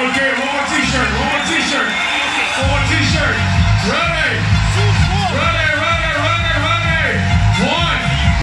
Okay, one more t-shirt,